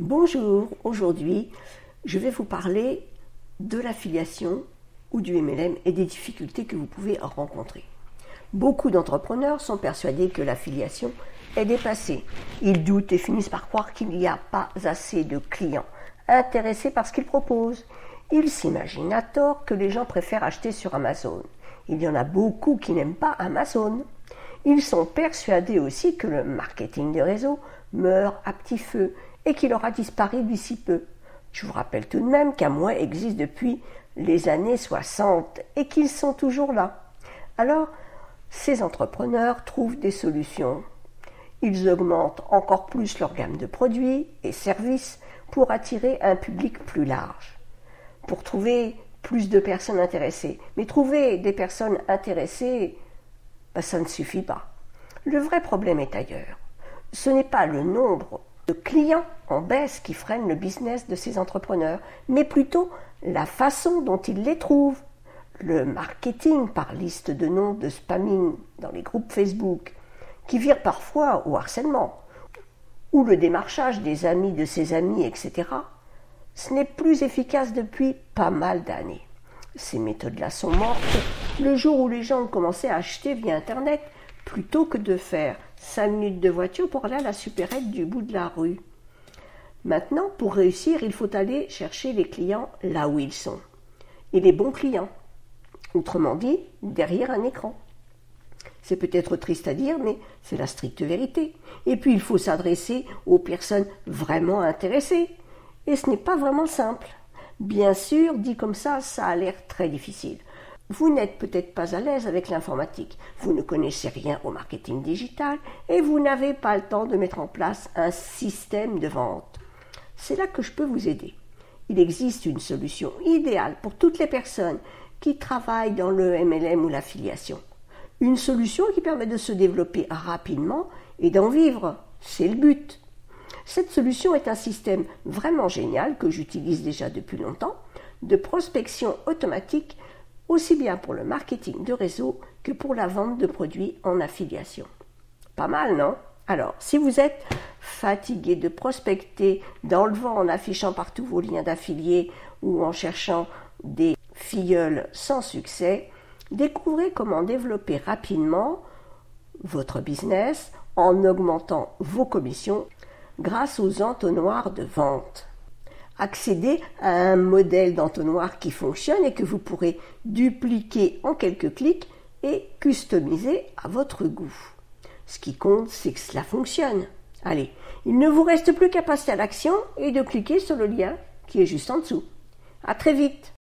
Bonjour, aujourd'hui je vais vous parler de l'affiliation ou du MLM et des difficultés que vous pouvez rencontrer. Beaucoup d'entrepreneurs sont persuadés que l'affiliation est dépassée. Ils doutent et finissent par croire qu'il n'y a pas assez de clients intéressés par ce qu'ils proposent. Ils s'imaginent à tort que les gens préfèrent acheter sur Amazon. Il y en a beaucoup qui n'aiment pas Amazon. Ils sont persuadés aussi que le marketing de réseau meurt à petit feu et qu'il aura disparu d'ici peu. Je vous rappelle tout de même qu'Amway existe depuis les années 60 et qu'ils sont toujours là. Alors, ces entrepreneurs trouvent des solutions. Ils augmentent encore plus leur gamme de produits et services pour attirer un public plus large, pour trouver plus de personnes intéressées. Mais trouver des personnes intéressées, ben, ça ne suffit pas. Le vrai problème est ailleurs. Ce n'est pas le nombre de clients en baisse qui freine le business de ces entrepreneurs, mais plutôt la façon dont ils les trouvent. Le marketing par liste de noms de spamming dans les groupes Facebook, qui vire parfois au harcèlement, ou le démarchage des amis de ses amis, etc., ce n'est plus efficace depuis pas mal d'années. Ces méthodes-là sont mortes le jour où les gens ont commencé à acheter via Internet plutôt que de faire 5 minutes de voiture pour aller à la supérette du bout de la rue. Maintenant, pour réussir, il faut aller chercher les clients là où ils sont. Et les bons clients. Autrement dit, derrière un écran. C'est peut-être triste à dire, mais c'est la stricte vérité. Et puis, il faut s'adresser aux personnes vraiment intéressées. Et ce n'est pas vraiment simple. Bien sûr, dit comme ça, ça a l'air très difficile. Vous n'êtes peut-être pas à l'aise avec l'informatique, vous ne connaissez rien au marketing digital et vous n'avez pas le temps de mettre en place un système de vente. C'est là que je peux vous aider. Il existe une solution idéale pour toutes les personnes qui travaillent dans le MLM ou l'affiliation. Une solution qui permet de se développer rapidement et d'en vivre. C'est le but. Cette solution est un système vraiment génial que j'utilise déjà depuis longtemps de prospection automatique aussi bien pour le marketing de réseau que pour la vente de produits en affiliation. Pas mal, non? Alors, si vous êtes fatigué de prospecter dans le vent en affichant partout vos liens d'affiliés ou en cherchant des filleuls sans succès, découvrez comment développer rapidement votre business en augmentant vos commissions grâce aux entonnoirs de vente accéder à un modèle d'entonnoir qui fonctionne et que vous pourrez dupliquer en quelques clics et customiser à votre goût. Ce qui compte, c'est que cela fonctionne. Allez, il ne vous reste plus qu'à passer à l'action et de cliquer sur le lien qui est juste en dessous. À très vite!